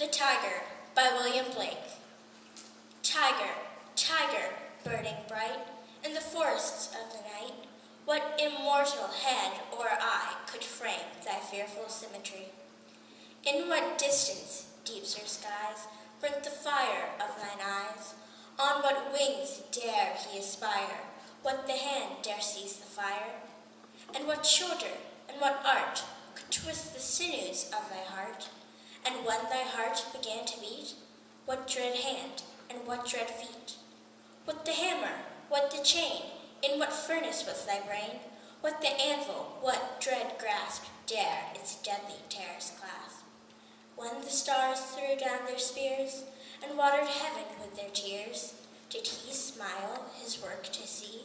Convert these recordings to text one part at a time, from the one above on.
The Tiger by William Blake. Tiger, tiger, burning bright in the forests of the night, what immortal head or eye could frame thy fearful symmetry? In what distance, deeper skies, burnt the fire of thine eyes? On what wings dare he aspire? What the hand dare seize the fire? And what shoulder and what art could twist the sinews of thy heart? And when thy heart began to beat, what dread hand and what dread feet? What the hammer, what the chain, in what furnace was thy brain? What the anvil, what dread grasp dare its deadly terrors clasp? When the stars threw down their spears and watered heaven with their tears, did he smile his work to see?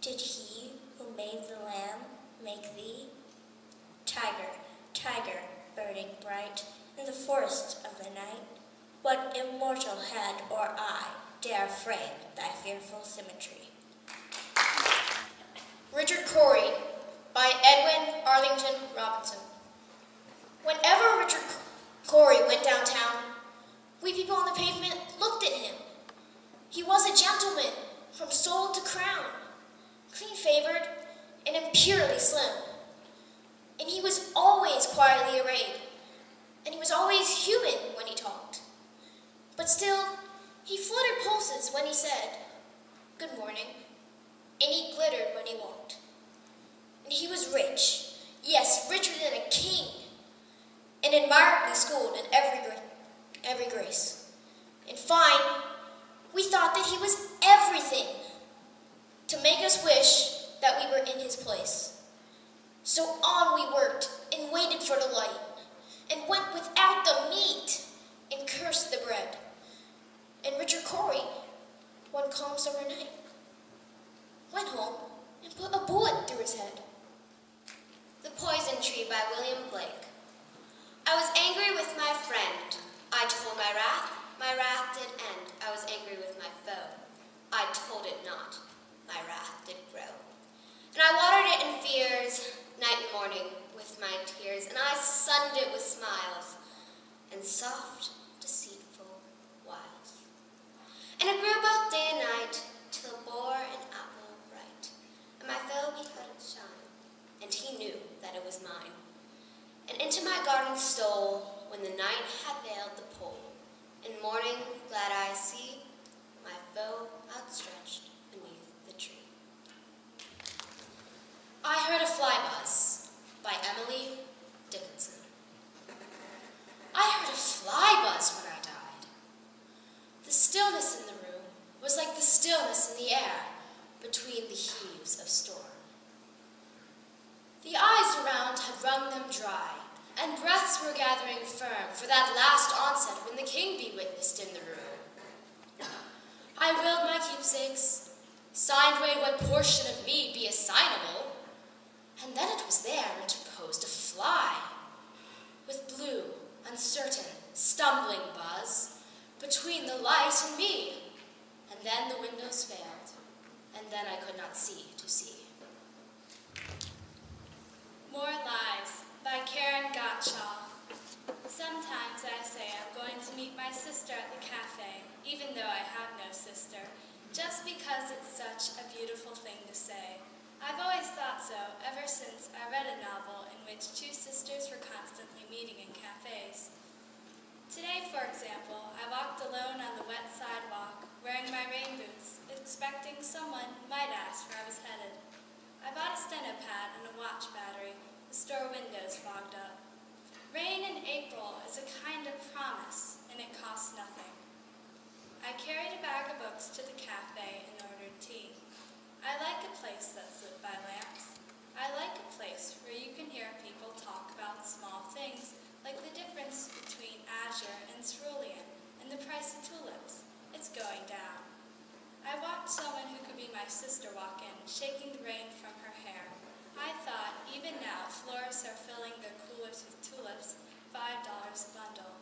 Did he who made the lamb make thee? Tiger, tiger, burning bright in the forests of the night, what immortal head or eye dare frame thy fearful symmetry? Richard Cory by Edwin Arlington Robinson. Whenever Richard Cory went downtown, we people on the pavement looked at him. He was a gentleman from soul to crown, clean-favored and impurely slim. And he was always quietly arrayed, and he was always human when he talked. But still, he fluttered pulses when he said, good morning, and he glittered when he walked. And he was rich, yes, richer than a king, and admirably schooled in every, every grace. And fine, we thought that he was everything to make us wish that we were in his place. So on we worked and waited for the light, and went without the meat and cursed the bread. And Richard Cory, one calm summer night, went home and put a bullet through his head. The Poison Tree by William Blake. I was angry with my friend. I told my wrath, my wrath did end. I was angry with my foe. I told it not, my wrath did grow. And I watered it in fears, night and morning, with my tears, and I sunned it with smiles, and soft, deceitful wiles. And it grew both day and night, till it bore an apple bright, and my foe beheld it shine, and he knew that it was mine. And into my garden stole, when the night had veiled the pole, in morning glad I see my foe outstretched beneath the tree. I Heard a Fly Buzz by Emily Dickinson. I heard a fly buzz when I died. The stillness in the room was like the stillness in the air between the heaves of storm. The eyes around had wrung them dry, and breaths were gathering firm for that last onset when the king be witnessed in the room. I willed keepsakes, signed way what portion of me be assignable, and then it was there interposed a fly, with blue, uncertain, stumbling buzz, between the light and me, and then the windows failed, and then I could not see to see. More Lies by Karin Gottschall. Sometimes I say I'm going to meet my sister at the cafe, even though I have no sister, just because it's such a beautiful thing to say. I've always thought so ever since I read a novel in which two sisters were constantly meeting in cafes. Today, for example, I walked alone on the wet sidewalk, wearing my rain boots, expecting someone might ask where I was headed. I bought a steno pad and a watch battery, the store windows fogged up. Rain in April is a kind of promise, and it costs nothing. I carried a bag of books to the cafe and ordered tea. I like a place that's lit by lamps. I like a place where you can hear people talk about small things, like the difference between azure and cerulean, and the price of tulips. It's going down. I watched someone who could be my sister walk in, shaking the rain from her hair. I thought, even now, florists are filling their coolers with tulips, $5 a bundle.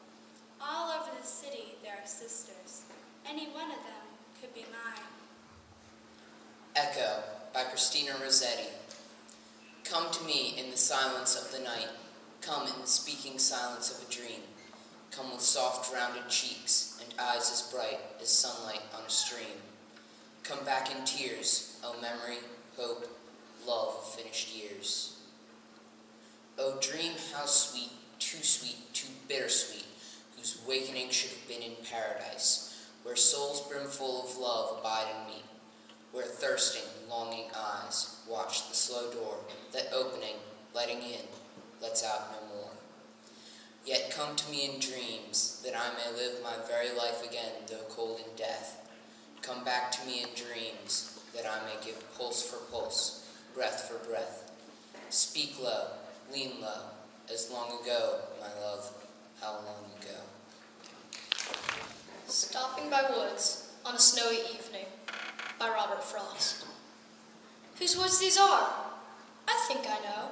All over the city there are sisters. Any one of them could be mine. Echo by Christina Rossetti. Come to me in the silence of the night. Come in the speaking silence of a dream. Come with soft rounded cheeks and eyes as bright as sunlight on a stream. Come back in tears, O memory, hope, love of finished years. O dream how sweet, too sweet, too bittersweet, whose wakening should have been in paradise, where souls brimful of love abide and meet, where thirsting, longing eyes watch the slow door that opening, letting in, lets out no more. Yet come to me in dreams, that I may live my very life again, though cold in death. Come back to me in dreams, that I may give pulse for pulse, breath for breath. Speak low, lean low, as long ago, my love, how long ago? Stopping by Woods on a Snowy Evening by Robert Frost. Whose woods these are? I think I know.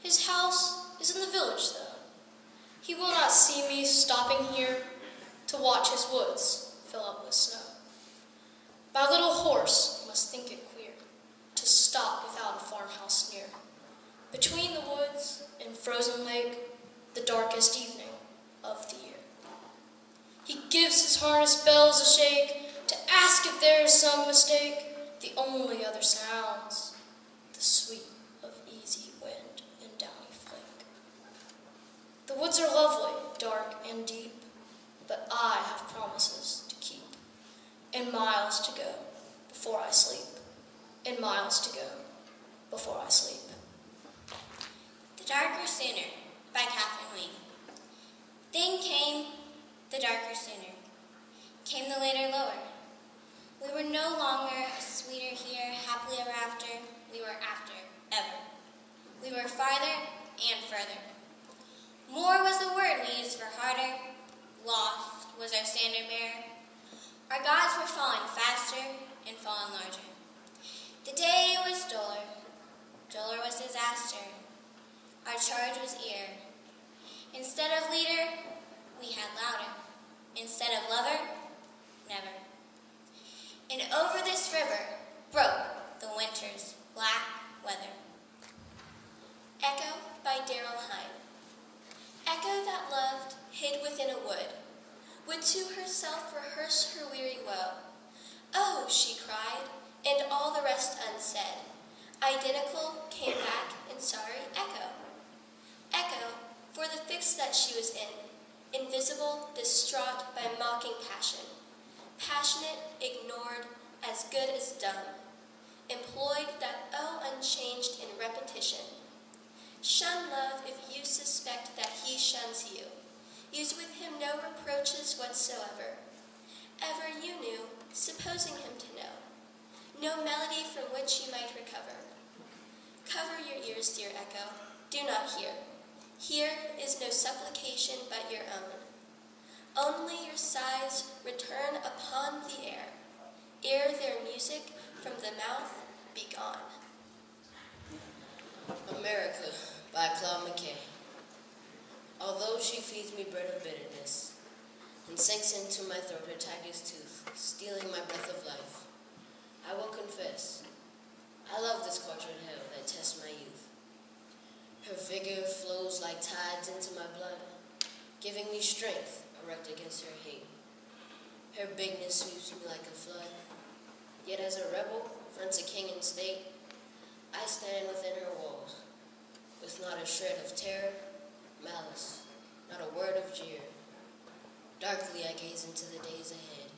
His house is in the village, though. He will not see me stopping here to watch his woods fill up with snow. My little horse must think it queer to stop without a farmhouse near. Between the woods and frozen lake, the darkest evening of the year. He gives harness bells a shake to ask if there is some mistake. The only other sounds, the sweet of easy wind and downy flake. The woods are lovely, dark and deep, but I have promises to keep, and miles to go before I sleep, and miles to go before I sleep. The Darker Sooner by Catherine Wing. Then came the darker sooner, came the later lower. We were no longer sweeter here, happily ever after, we were after, ever. We were farther and further. More was the word we used for harder, lost was our standard bearer. Our gods were falling faster and falling larger. The day was duller, duller was disaster. Our charge was ear. Instead of leader, we had louder. Instead of lover, never. And over this river broke the winter's black weather. Echo by Daryl Hine. Echo that loved hid within a wood, would to herself rehearse her weary woe. Oh, she cried, and all the rest unsaid. Identical came back in sorry echo. Echo for the fix that she was in, invisible, distraught by mocking passion, passionate, ignored, as good as dumb, employed that O unchanged in repetition. Shun love if you suspect that he shuns you. Use with him no reproaches whatsoever. Ever you knew, supposing him to know, no melody from which you might recover. Cover your ears, dear echo, do not hear. Here is no supplication but your own. Only your sighs return upon the air, ere their music from the mouth be gone. America by Claude McKay. Although she feeds me bread of bitterness and sinks into my throat her tightest tooth, stealing my breath of life, I will confess I love this quadrant hell that tests my youth. Her vigor flows like tides into my blood, giving me strength erect against her hate. Her bigness sweeps me like a flood. Yet as a rebel fronts a king in state, I stand within her walls, with not a shred of terror, malice, not a word of jeer. Darkly I gaze into the days ahead,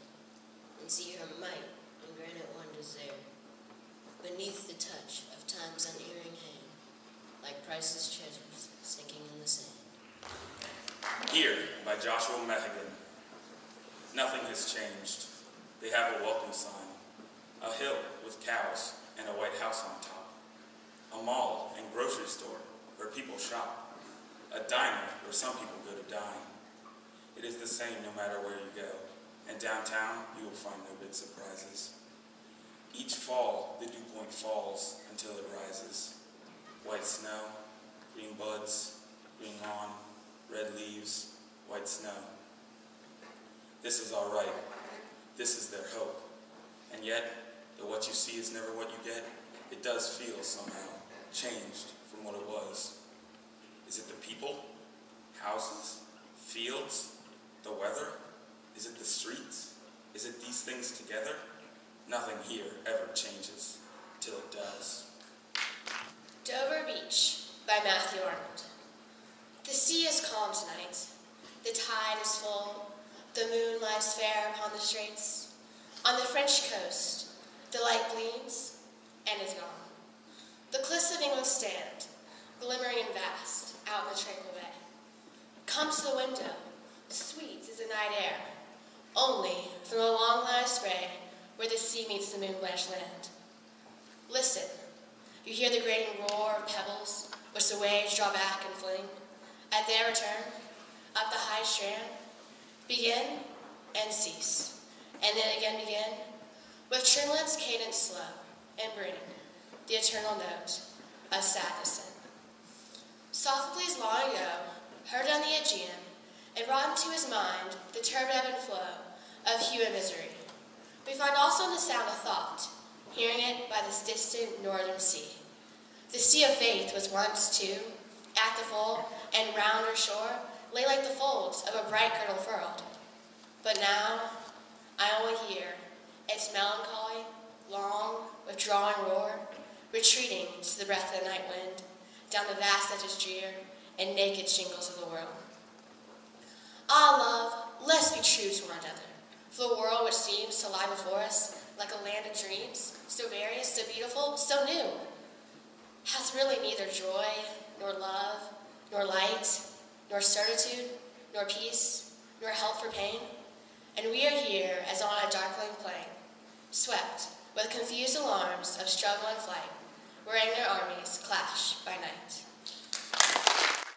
and see her might and granite wonders there, beneath the touch of time's unerring hand, like priceless treasures sinking in the sand. Here by Joshua Mehigan. Nothing has changed. They have a welcome sign, a hill with cows and a white house on top, a mall and grocery store where people shop, a diner where some people go to dine. It is the same no matter where you go, and downtown you will find no big surprises. Each fall, the dew point falls until it rises. White snow, green buds, red leaves, white snow. This is all right. This is their hope. And yet, though what you see is never what you get, it does feel somehow changed from what it was. Is it the people, houses, fields, The weather? Is it the streets? Is it these things together? Nothing here ever changes till it does. Dover Beach by Matthew Arnold. The sea is calm tonight. The tide is full. The moon lies fair upon the straits. On the French coast, the light gleams and is gone. The cliffs of England stand, glimmering and vast, out in the tranquil bay. Come to the window. Sweet is the night air. Only from a long line of spray where the sea meets the moon-blanched land. Listen. You hear the grating roar of pebbles, which the waves draw back and fling. At their return, up the high strand, begin and cease, and then again begin, with tremulous cadence slow, and bring the eternal note of sadness. Sophocles long ago heard on the Aegean, and brought into his mind the turbid ebb and flow of human misery. We find also in the sound of thought, hearing it by this distant northern sea. The sea of faith was once, too, at the full, and round her shore lay like the folds of a bright girdle furled. But now I only hear its melancholy, long, withdrawing roar, retreating to the breath of the night wind, down the vast edges drear and naked shingles of the world. Ah, love, let's be true to one another, for the world which seems to lie before us like a land of dreams, so various, so beautiful, so new, hath really neither joy, nor love, nor light, nor certitude, nor peace, nor help for pain. And we are here as on a darkling plain, swept with confused alarms of struggle and flight, wherein their armies clash by night.